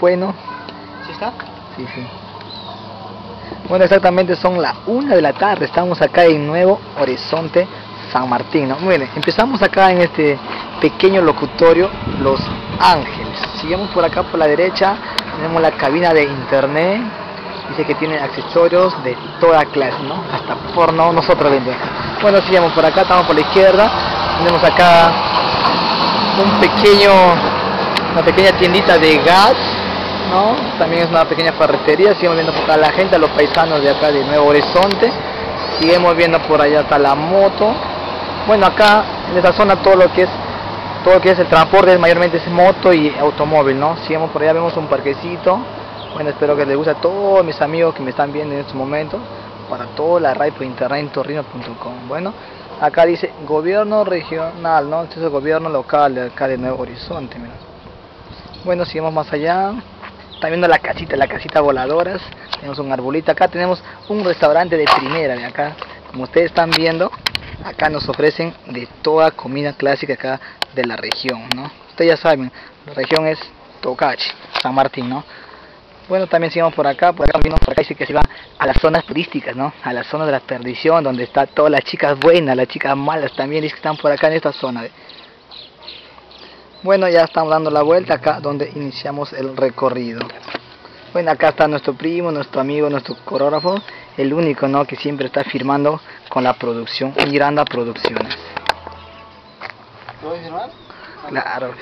Bueno. ¿Sí está? Sí, sí. Bueno, exactamente son las 1 de la tarde. Estamos acá en Nuevo Horizonte, San Martín. ¿no? Muy bien, empezamos acá en este pequeño locutorio Los Ángeles. Sigamos por acá por la derecha. Tenemos la cabina de internet. Dice que tiene accesorios de toda clase, ¿no? Hasta porno nosotros vendemos. Bueno, sigamos por acá, estamos por la izquierda. Tenemos acá un pequeño, una pequeña tiendita de gas ¿no? También es una pequeña ferretería, seguimos viendo por acá la gente, a los paisanos de acá de Nuevo Horizonte, seguimos viendo por allá hasta la moto, bueno acá en esta zona todo lo que es todo lo que es el transporte mayormente es moto y automóvil, ¿no? Seguimos por allá, vemos un parquecito, bueno espero que les guste a todos mis amigos que me están viendo en estos momentos, para toda la radio por internet bueno, acá dice gobierno regional, ¿no? Este es el gobierno local de acá de Nuevo Horizonte, mira. Bueno, seguimos más allá. Está viendo la casita, la casita voladoras. Tenemos un arbolito acá. Tenemos un restaurante de primera de acá. Como ustedes están viendo, acá nos ofrecen de toda comida clásica acá de la región, ¿no? Ustedes ya saben, la región es Tocachi, San Martín, ¿no? Bueno, también sigamos por acá, por acá, por acá dice que se va a las zonas turísticas, ¿no? A la zona de la perdición, donde está todas las chicas buenas, las chicas malas también, están por acá en esta zona. Bueno, ya estamos dando la vuelta acá donde iniciamos el recorrido. Bueno, acá está nuestro primo, nuestro amigo, nuestro coreógrafo, el único, ¿no? Que siempre está firmando con la producción, Miranda Producciones. ¿Puedo firmar? Claro.